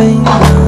way.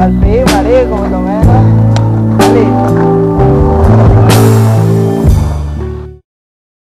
Al